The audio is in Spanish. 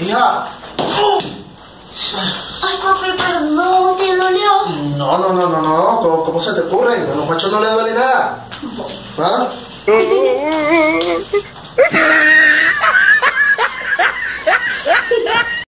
hija. Ay, papi, perdón, ¿te dolió? No, no, no, no, no. ¿Cómo, cómo se te ocurre? A los machos no les duele nada. ¿Ah?